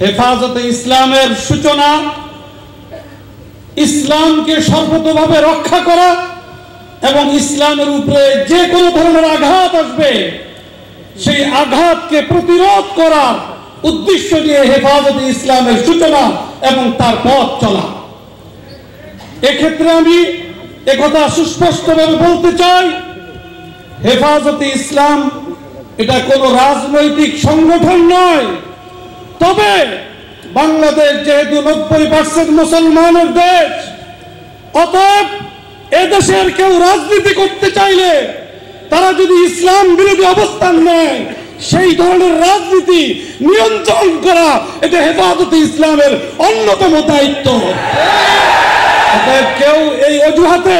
হেফাজতে ইসলামের সূচনা, ইসলামকে সর্বতভাবে রক্ষা করা এবং ইসলামের উপরে যে কোনো ধরনের আঘাত আসবে, সেই আঘাতকে প্রতিরোধ করার উদ্দেশ্য নিয়ে হেফাজতে ইসলামের সূচনা এবং তার পথ চলা। এক্ষেত্রে আমি একথা সুস্পষ্টভাবে বলতে চাই, হেফাজতে ইসলাম এটা কোনো রাজনৈতিক সংগঠন নয়। তবে বাংলাদেশ যেহেতু নব্বই পার্সেন্ট মুসলমানের দেশ, অতএব এদেশের কেউ রাজনীতি করতে চাইলে তারা যদি ইসলাম বিরোধী অবস্থান নেয়, সেই ধরনের রাজনীতি নিয়ন্ত্রণ করা এটা হেফাজতে ইসলামের অন্যতম দায়িত্ব। কেউ এই অজুহাতে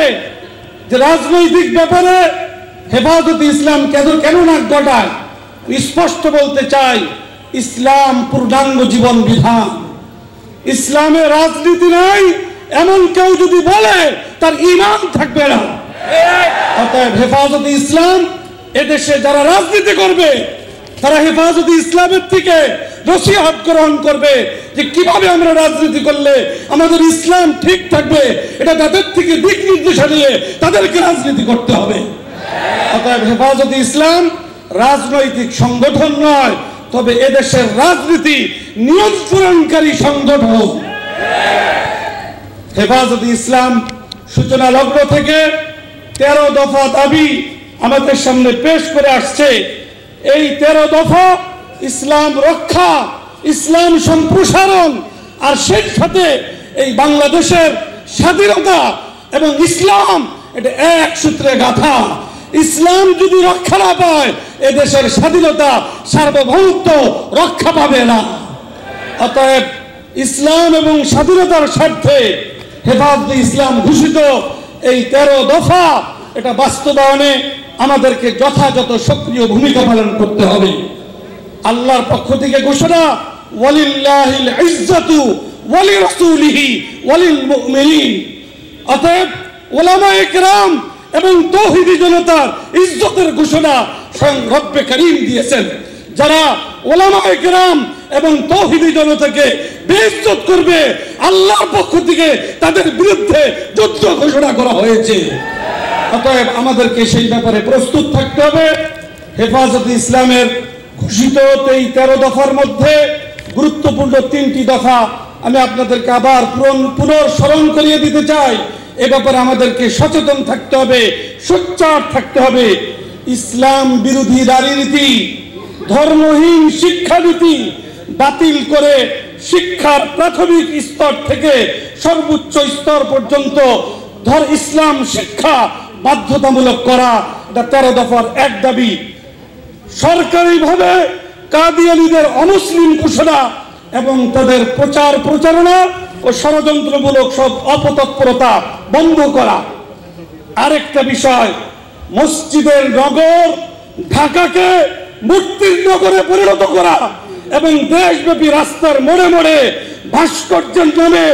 যে রাজনৈতিক ব্যাপারে হেফাজতে ইসলাম কেন কেন নাক গটায় স্পষ্ট বলতে চাই ইসলাম পূর্ণাঙ্গ জীবন বিধান। ইসলামে রাজনীতি নাই, এমন কেউ যদি বলে, তার ইমান থাকবে না। অতএব হেফাজতে ইসলাম, এদেশে যারা রাজনীতি করবে, তারা হেফাজতে ইসলামের থেকে নসিহত গ্রহণ করবে যে কীভাবে আমরা রাজনীতি করলে আমাদের ইসলাম ঠিক থাকবে, এটা তাদের থেকে দিক নির্দেশনা নিয়ে তাদেরকে রাজনীতি করতে হবে। অতএব হেফাজতে ইসলাম রাজনৈতিক সংগঠন নয় তবে এদেশের রাজনীতি নিয়ন্ত্রণকারী সংগঠন। হেফাজতে ইসলাম সূচনা লগ্ন থেকে তেরো দফা দাবি আমাদের সামনে পেশ করে আসছে। এই তেরো দফা ইসলাম রক্ষা, ইসলাম সম্প্রসারণ আর সেই সাথে এই বাংলাদেশের স্বাধীনতা এবং ইসলাম, এটা এক সূত্রে গাথা। ইসলাম যদি রক্ষা না পায়, এদেশের স্বাধীনতা, সার্বভৌমত্ব রক্ষা পাবে না। অতএব ইসলাম এবং স্বাধীনতার স্বার্থে হেফাজত ইসলাম ঘোষিত এই তেরো দফা, এটা বাস্তবায়নে আমাদেরকে যথাযথ সক্রিয় ভূমিকা পালন করতে হবে। আল্লাহর পক্ষ থেকে ঘোষণা, ওয়ালিল্লাহিল ইজ্জাতু ওয়ালি রাসূলিহি ওয়ালিল মুমিনিন। অতএব ওলামা একরাম এবং তৌহিদি জনতার ইজ্জতের ঘোষণা স্বয়ং রব্বে করিম দিয়েছেন। যারা ওলামা একরাম এবং তৌহিদি জনতাকে বেইজ্জত করবে, আল্লাহর পক্ষ থেকে তাদের বিরুদ্ধে যুদ্ধ ঘোষণা করা হয়েছে। অতএব আমাদেরকে সেই ব্যাপারে প্রস্তুত থাকতে হবে। হেফাজতে ইসলামের ঘোষিত এই তেরো দফার মধ্যে গুরুত্বপূর্ণ তিনটি দফা আমি আপনাদেরকে আবার পুনর স্মরণ করিয়ে দিতে চাই। এ ব্যাপারে আমাদেরকে সচেতন থাকতে হবে, সোচ্চার থাকতে হবে। ইসলাম বিরোধী রীতি ধর্মহীন শিক্ষানীতি বাতিল করে শিক্ষার প্রাথমিক স্তর থেকে সর্বোচ্চ স্তর পর্যন্ত ধর ইসলাম শিক্ষা বাধ্যতামূলক করা, এটা তেরো দফার এক দাবি। সরকারিভাবে কাদিয়ালিদের অমুসলিম ঘোষণা এবং তাদের প্রচার প্রচারণা ও ষড়যন্ত্রমূলক সব অপতৎপরতা বন্ধ করা। আরেকটা বিষয়, মসজিদের নগর ঢাকাকে মূর্তির নগরে পরিণত করা এবং দেশব্যাপী রাস্তার মোড়ে মোড়ে ভাস্কর্যের নামে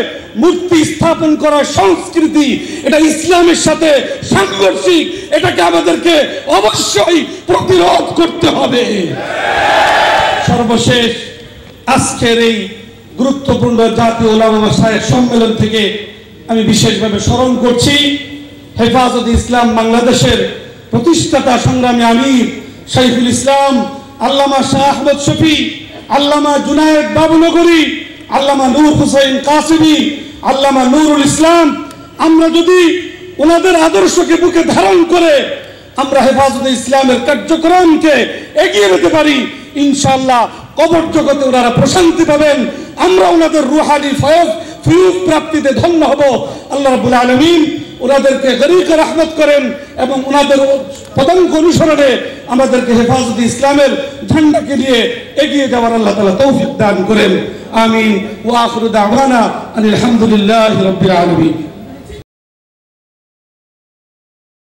মূর্তি স্থাপন করার সংস্কৃতি, এটা ইসলামের সাথে সাংঘর্ষিক, এটাকে আমাদেরকে অবশ্যই প্রতিরোধ করতে হবে। সর্বশেষ, আজকের এই গুরুত্বপূর্ণ জাতীয় ওলামা সাহেব সম্মেলন থেকে আমি বিশেষভাবে স্মরণ করছি, হেফাজত ইসলাম বাংলাদেশের প্রতিষ্ঠাতা সংগ্রামী আমির শাইফুল ইসলাম, আল্লামা শাহ আহমদ শফি, আল্লামা জুনায়েদ বাবুনগরী, আল্লামা নূর হুসাইন কাসিমি, আল্লামা নুরুল ইসলাম। আমরা যদি ওনাদের আদর্শকে বুকে ধারণ করে আমরা হেফাজত ইসলামের কার্যক্রমকে এগিয়ে নিতে পারি ইনশাল্লাহ কবর জগতে ওনারা প্রশান্তি পাবেন আমরা ওনাদের রুহানি ফয়জ, ফিউজ প্রাপ্তিতে ধন্য হব। আল্লাহ রাব্বুল আলামিন ওনাদেরকে গরিক রহমত করেন এবং ওনাদের পদঙ্ক অনুসরণে আমাদেরকে হেফাজত ইসলামের ঝান্ডাকে নিয়ে এগিয়ে যাওয়ার আল্লাহ তালা তৌফিক দান করেন। আমিন। ওয়া আখিরু দাওয়ানা আলহামদুলিল্লাহি রাব্বিল আলামিন।